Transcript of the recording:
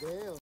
Damn.